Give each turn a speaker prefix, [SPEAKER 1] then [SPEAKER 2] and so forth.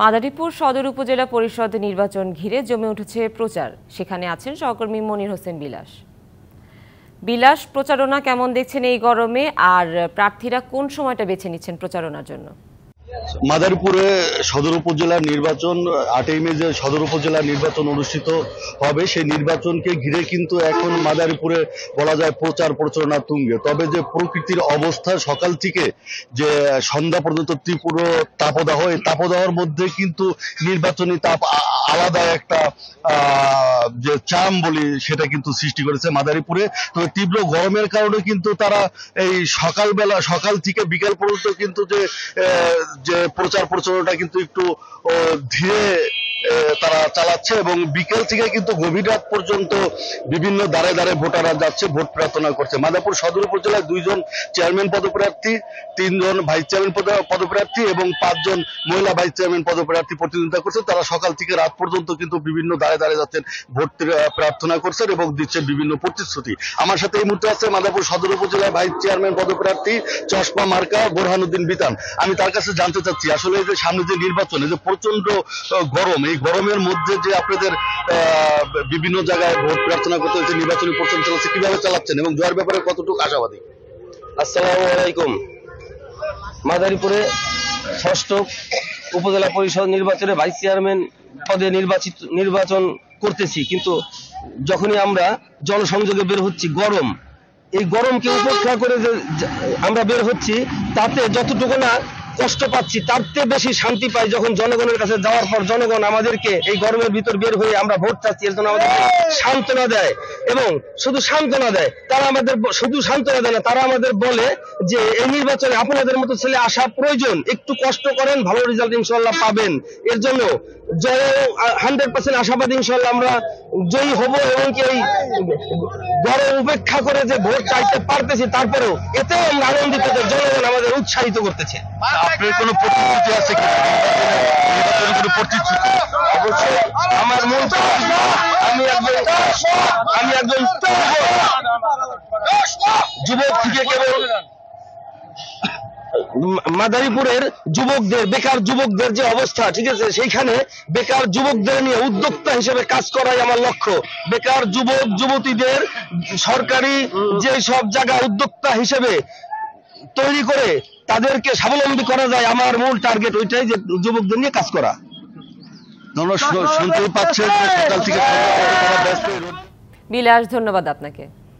[SPEAKER 1] মাদারীপুর সদর উপজেলা পরিষদ নির্বাচন ঘিরে জমে উঠেছে প্রচার। সেখানে আছেন সহকর্মী মনির হোসেন বিলাস। বিলাস, প্রচারণা কেমন দেখছেন এই গরমে? আর প্রার্থীরা কোন সময়টা বেছে নিচ্ছেন প্রচারণার জন্য?
[SPEAKER 2] মাদারীপুরে সদর উপজেলার নির্বাচন, আটই মে যে সদর উপজেলার নির্বাচন অনুষ্ঠিত হবে, সেই নির্বাচনকে ঘিরে কিন্তু এখন মাদারীপুরে বলা যায় প্রচার প্রচারণা তুঙ্গে। তবে যে প্রকৃতির অবস্থা সকাল থেকে যে সন্ধ্যা পর্যন্ত তীব্র তাপদাহ, এই তাপদাহর মধ্যে কিন্তু নির্বাচনী তাপ আলাদা একটা যে চাম বলি সেটা কিন্তু সৃষ্টি করেছে মাদারীপুরে। তবে তীব্র গরমের কারণে কিন্তু তারা এই সকালবেলা, সকাল থেকে বিকাল পর্যন্ত কিন্তু যে যে প্রচার প্রচারণাটা কিন্তু একটু ধীরে তারা চালাচ্ছে এবং বিকেল থেকে কিন্তু গভীর রাত পর্যন্ত বিভিন্ন দ্বারে দ্বারে ভোটাররা যাচ্ছে, ভোট প্রার্থনা করছে। মাদারপুর সদর উপজেলায় দুইজন চেয়ারম্যান পদপ্রার্থী, তিনজন ভাইস চেয়ারম্যান পদ- পদপ্রার্থী এবং পাঁচজন মহিলা ভাইস চেয়ারম্যান পদপ্রার্থী প্রতিদ্বন্দ্বিতা করছে। তারা সকাল থেকে রাত পর্যন্ত কিন্তু বিভিন্ন দ্বারে দ্বারে যাচ্ছেন, ভোট প্রার্থনা করছেন এবং দিচ্ছেন বিভিন্ন প্রতিশ্রুতি। আমার সাথে এই মুহূর্তে আছে মাদারপুর সদর উপজেলায় ভাইস চেয়ারম্যান পদপ্রার্থী চশমা মার্কা বোরহানুদ্দিন বিতান। আমি তার কাছে জানতে চাচ্ছি, আসলে এই যে সামনে যে নির্বাচন, এই যে প্রচণ্ড গরম, এই গরমের মধ্যে যে আপনাদের বিভিন্ন জায়গায় ভোট প্রার্থনা করতে হচ্ছে, নির্বাচনী প্রচার চলছে, কীভাবে চালাচ্ছেন এবং জয়ের ব্যাপারে কতটুকু আশাবাদী?
[SPEAKER 3] আসসালামু আলাইকুম। মাদারীপুরে ষষ্ঠ উপজেলা পরিষদ নির্বাচনে ভাইস চেয়ারম্যান পদে নির্বাচিত, নির্বাচন করতেছি, কিন্তু যখনই আমরা জনসংযোগে বের হচ্ছি, গরম, এই গরমকে উপেক্ষা করে যে আমরা বের হচ্ছি, তাতে যতটুকু না কষ্ট পাচ্ছি তার চেয়ে বেশি শান্তি পাই যখন জনগণের কাছে যাওয়ার পর জনগণ আমাদেরকে এই গরমের ভিতর বের হয়ে আমরা ভোট চাচ্ছি এর জন্য আমাদের সান্ত্বনা দেয়। এবং শুধু সান্ত্বনা দেয়। তারা আমাদের শুধু সান্ত্বনা দেয় না, তারা আমাদের বলে যে এই নির্বাচনে আপনাদের মতো ছেলে আসা প্রয়োজন। একটু কষ্ট করেন, ভালো রেজাল্ট ইনশাল্লাহ পাবেন। এর জন্য জয় হান্ড্রেড পার্সেন্ট আশাবাদী ইনশাল্লাহ আমরা জয়ী হব এবং কি এই গরম উপেক্ষা করে যে ভোট চাইতে পারতেছি, তারপরেও এতেও আমরা আনন্দিত জনগণ আমাদের উৎসাহিত করতেছে।
[SPEAKER 2] আপনার কোনো প্রতিশ্রুতি আছে কি নির্বাচনের কোনো প্রতিশ্রুতি
[SPEAKER 3] অবশ্যই আমার মন আমি একজন আমি একজন যুবক থেকে কেবল মাদারীপুরের যুবকদের, বেকার যুবকদের যে অবস্থা, ঠিক আছে, সেইখানে বেকার যুবকদের নিয়ে উদ্যোক্তা হিসেবে কাজ করাই আমার লক্ষ্য। বেকার যুবক, যুবতীদের সরকারি যে সব জায়গা উদ্যোক্তা হিসেবে তৈরি করে তাদেরকে স্বাবলম্বী করা যায়, আমার মূল টার্গেট ওইটাই যে যুবকদের নিয়ে কাজ করা।
[SPEAKER 2] ধন্যবাদ শুনতেই পাচ্ছেন সকাল থেকে ব্যস্ত
[SPEAKER 1] বিলাস ধন্যবাদ আপনাকে।